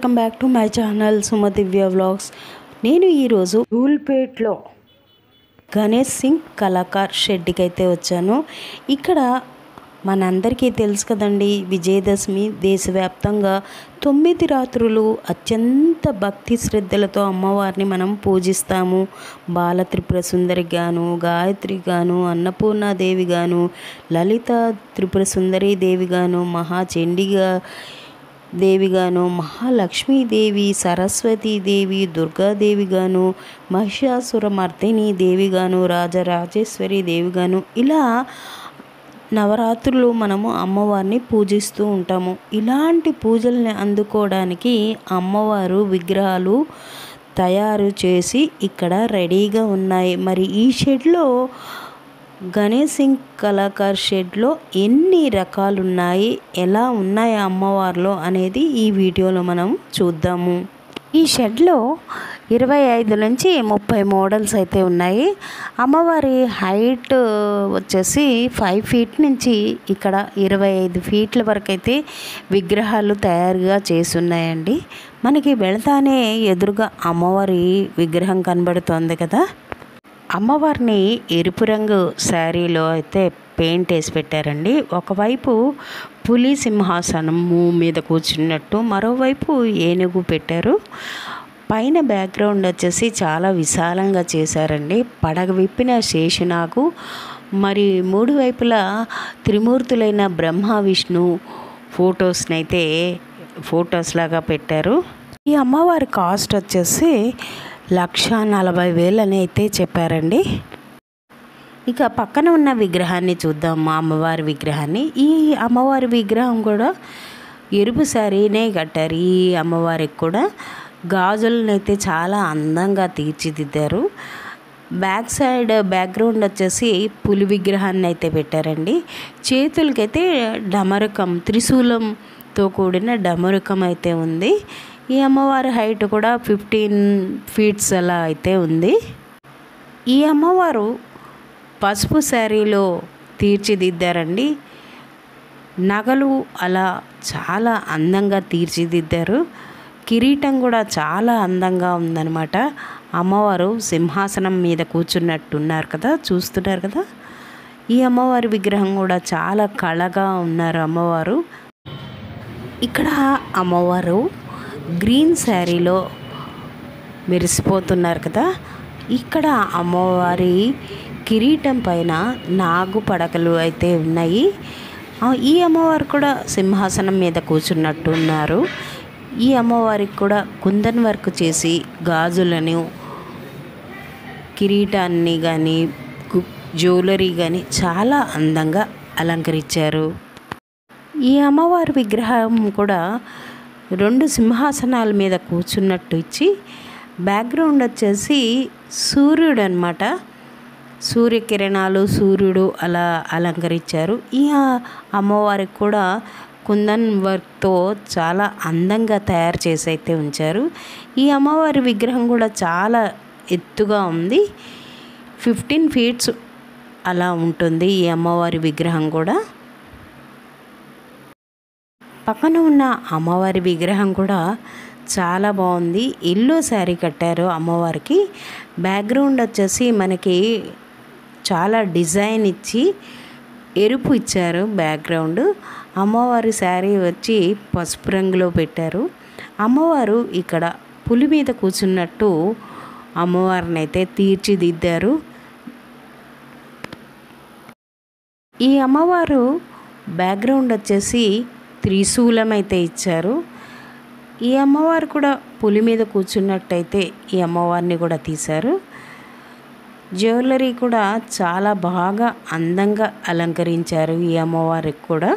Welcome back to my channel Sumadivya vlogs. నేను ఈరోజు ధూల్పేట్లో గణేష్ సింగ్ కళాకార్ షెడ్కి అయితే వచ్చాను. ఇక్కడ మనందరికీ తెలుసు కదండి విజయదశమి దేశవ్యాప్తంగా తొమ్మిది రాత్రులు అత్యంత భక్తి శ్రద్ధలతో అమ్మవారిని మనం పూజిస్తాము. బాల త్రిపుర సుందరి గాను గాయత్రి గాను అన్నపూర్ణాదేవి గాను లలిత త్రిపుర సుందరి దేవి గాను మహాచండిగా దేవిగాను మహాలక్ష్మీదేవి సరస్వతీదేవి దుర్గాదేవిగాను మహిషాసురమర్దిని దేవిగాను రాజరాజేశ్వరి దేవిగాను ఇలా నవరాత్రులు మనము అమ్మవారిని పూజిస్తూ ఉంటాము. ఇలాంటి పూజల్ని అందుకోవడానికి అమ్మవారు విగ్రహాలు తయారు చేసి ఇక్కడ రెడీగా ఉన్నాయి. మరి ఈ షెడ్లో గణేష్ సింగ్ కళాకార్ షెడ్లో ఎన్ని రకాలు ఉన్నాయి ఎలా ఉన్నాయి అమ్మవారిలో అనేది ఈ వీడియోలో మనం చూద్దాము. ఈ షెడ్లో ఇరవై ఐదు నుంచి ముప్పై మోడల్స్ అయితే ఉన్నాయి. అమ్మవారి హైట్ వచ్చేసి ఫైవ్ ఫీట్ నుంచి ఇక్కడ ఇరవై ఐదు ఫీట్ల వరకు అయితే విగ్రహాలు తయారుగా చేసి ఉన్నాయండి మనకి వెళతానే ఎదురుగా అమ్మవారి విగ్రహం కనబడుతోంది కదా? అమ్మవారిని ఎరుపు రంగు శారీలో అయితే పెయింట్ వేసి పెట్టారండి. ఒకవైపు పులి సింహాసనము మీద కూర్చున్నట్టు మరోవైపు ఏనుగు పెట్టారు. పైన బ్యాక్గ్రౌండ్ వచ్చేసి చాలా విశాలంగా చేశారండి. పడగ విప్పిన శేషునాగు మరి మూడు వైపులా త్రిమూర్తులైన బ్రహ్మ విష్ణు ఫొటోస్ని అయితే ఫొటోస్ లాగా పెట్టారు. ఈ అమ్మవారి కాస్ట్ వచ్చేసి లక్ష నలభై వేలని అయితే చెప్పారండి. ఇక పక్కన ఉన్న విగ్రహాన్ని చూద్దాం మా అమ్మవారి విగ్రహాన్ని. ఈ అమ్మవారి విగ్రహం కూడా ఎరుపు సారీనే కట్టారు. ఈ అమ్మవారికి కూడా గాజులను అయితే చాలా అందంగా తీర్చిదిద్దారు. బ్యాక్ సైడ్ బ్యాక్గ్రౌండ్ వచ్చేసి పులి విగ్రహాన్ని అయితే పెట్టారండి. చేతులకైతే డమరకం త్రిశూలంతో కూడిన డమరకం అయితే ఉంది. ఈ అమ్మవారి హైట్ కూడా ఫిఫ్టీన్ ఫీట్స్ అలా అయితే ఉంది. ఈ అమ్మవారు పసుపు శారీలో తీర్చిదిద్దారండి. నగలు అలా చాలా అందంగా తీర్చిదిద్దారు. కిరీటం కూడా చాలా అందంగా ఉందన్నమాట. అమ్మవారు సింహాసనం మీద కూర్చున్నట్టున్నారు కదా చూస్తున్నారు కదా. ఈ అమ్మవారి విగ్రహం కూడా చాలా కళగా ఉన్నారు అమ్మవారు. ఇక్కడ అమ్మవారు గ్రీన్ శారీలో మెరిసిపోతున్నారు కదా ఇక్కడ అమ్మవారి కిరీటం పైన నాగు పడకలు అయితే ఉన్నాయి. ఈ అమ్మవారు కూడా సింహాసనం మీద కూర్చున్నట్టు ఉన్నారు ఈ అమ్మవారికి కూడా కుందన్ వర్క్ చేసి గాజులను కిరీటాన్ని కానీ జ్యువెలరీ కానీ చాలా అందంగా అలంకరించారు. ఈ అమ్మవారి విగ్రహం కూడా రెండు సింహాసనాల మీద కూర్చున్నట్టు ఇచ్చి బ్యాక్గ్రౌండ్ వచ్చేసి సూర్యుడు అనమాట సూర్యకిరణాలు సూర్యుడు అలా అలంకరించారు. ఈ అమ్మవారికి కూడా కుందన్ వర్క్తో చాలా అందంగా తయారు చేసి అయితే ఉంచారు. ఈ అమ్మవారి విగ్రహం కూడా చాలా ఎత్తుగా ఉంది. ఫిఫ్టీన్ ఫీట్స్ అలా ఉంటుంది ఈ అమ్మవారి విగ్రహం కూడా. పక్కన ఉన్న అమ్మవారి విగ్రహం కూడా చాలా బాగుంది. ఎల్లో శారీ కట్టారు అమ్మవారికి. బ్యాక్గ్రౌండ్ వచ్చేసి మనకి చాలా డిజైన్ ఇచ్చి ఎరుపు ఇచ్చారు బ్యాక్గ్రౌండ్ అమ్మవారి శారీ వచ్చి పసుపు రంగులో పెట్టారు. అమ్మవారు ఇక్కడ పులి మీద కూర్చున్నట్టు అమ్మవారిని అయితే తీర్చిదిద్దారు. ఈ అమ్మవారు బ్యాక్గ్రౌండ్ వచ్చేసి త్రిశూలం అయితే ఇచ్చారు. ఈ అమ్మవారు కూడా పులి మీద కూర్చున్నట్టయితే ఈ అమ్మవారిని కూడా తీశారు. జ్యువెలరీ కూడా చాలా బాగా అందంగా అలంకరించారు ఈ అమ్మవారికి కూడా.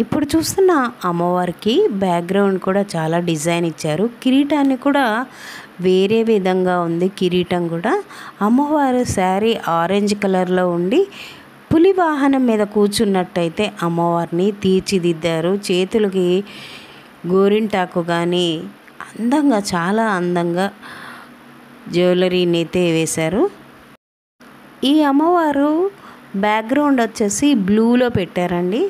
ఇప్పుడు చూస్తున్న అమ్మవారికి బ్యాక్గ్రౌండ్ కూడా చాలా డిజైన్ ఇచ్చారు. కిరీటాన్ని కూడా వేరే విధంగా ఉంది. కిరీటం కూడా అమ్మవారు శారీ ఆరెంజ్ కలర్లో ఉండి పులి వాహనం మీద కూర్చున్నట్టయితే అమ్మవారిని తీర్చిదిద్దారు. చేతులకి గోరింటాకు కానీ అందంగా చాలా అందంగా జ్యువెలరీని అయితే వేశారు. ఈ అమ్మవారు బ్యాక్గ్రౌండ్ వచ్చేసి బ్లూలో పెట్టారండి.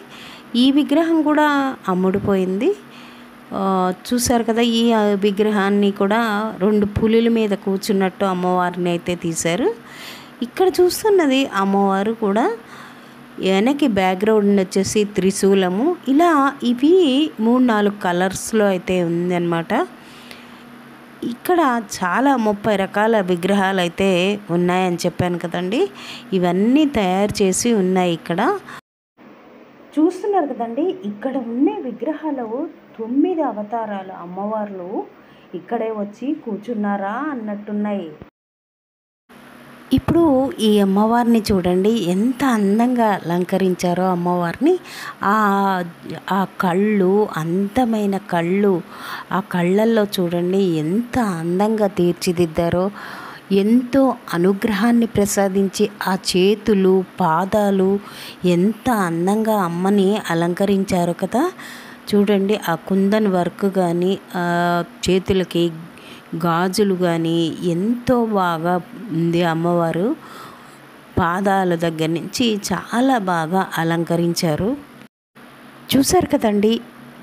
ఈ విగ్రహం కూడా అమ్ముడుపోయింది. చూశారు కదా ఈ విగ్రహాన్ని కూడా రెండు పులుల మీద కూర్చున్నట్టు అమ్మవారిని అయితే తీశారు. ఇక్కడ చూస్తున్నది అమ్మవారు కూడా వెనక్కి బ్యాక్గ్రౌండ్ వచ్చేసి త్రిశూలము. ఇలా ఇవి మూడు నాలుగు కలర్స్లో అయితే ఉందన్నమాట. ఇక్కడ చాలా ముప్పై రకాల విగ్రహాలు అయితే ఉన్నాయని చెప్పాను కదండి. ఇవన్నీ తయారు చేసి ఉన్నాయి ఇక్కడ. చూస్తున్నారు కదండి ఇక్కడ ఉండే విగ్రహాలు తొమ్మిది అవతారాలు అమ్మవార్లు ఇక్కడే వచ్చి కూర్చున్నారా అన్నట్టున్నాయి. ఇప్పుడు ఈ అమ్మవారిని చూడండి ఎంత అందంగా అలంకరించారో అమ్మవారిని. ఆ ఆ కళ్ళు అందమైన కళ్ళు ఆ కళ్ళల్లో చూడండి ఎంత అందంగా తీర్చిదిద్దారో. ఎంతో అనుగ్రహాన్ని ప్రసాదించి ఆ చేతులు పాదాలు ఎంత అందంగా అమ్మని అలంకరించారు కదా. చూడండి ఆ కుందన్ వర్క్ కానీ ఆ చేతులకి గాజులు కానీ ఎంతో బాగా ఉంది అమ్మవారు. పాదాల దగ్గర నుంచి చాలా బాగా అలంకరించారు. చూశారు కదండి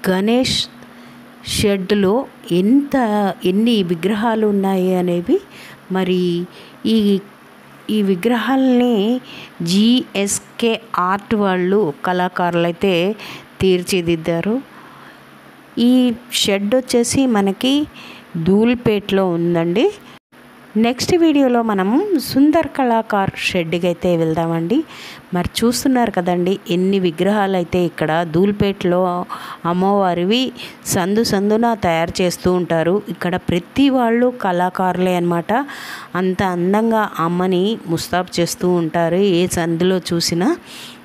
గణేష్ షెడ్లో ఎంత ఎన్ని విగ్రహాలు ఉన్నాయి అనేవి? మరి ఈ ఈ విగ్రహాలని జిఎస్కే ఆర్ట్ వాళ్ళు కళాకారులు అయితే తీర్చిదిద్దారు. ఈ షెడ్ వచ్చేసి మనకి ధూల్పేట్లో ఉందండి. నెక్స్ట్ వీడియోలో మనం సుందర్ కళాకార్ షెడ్కి అయితే వెళ్దామండి. మరి చూస్తున్నారు కదండి ఎన్ని విగ్రహాలు అయితే ఇక్కడ ధూల్పేట్లో అమ్మవారివి సందు సందున తయారు చేస్తూ ఉంటారు. ఇక్కడ ప్రతి వాళ్ళు కళాకారులే అనమాట అంత అందంగా అమ్మని ముస్తాబ్ చేస్తూ ఉంటారు. ఏ సందులో చూసినా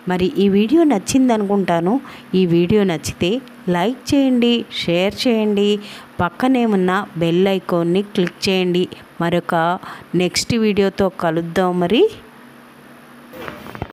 మరి ఈ వీడియో నచ్చింది అనుకుంటాను ఈ వీడియో నచ్చితే లైక్ చేయండి షేర్ చేయండి. పక్కనే ఉన్న బెల్ ఐకాన్ని క్లిక్ చేయండి. మరొక నెక్స్ట్ వీడియోతో కలుద్దాం మరి.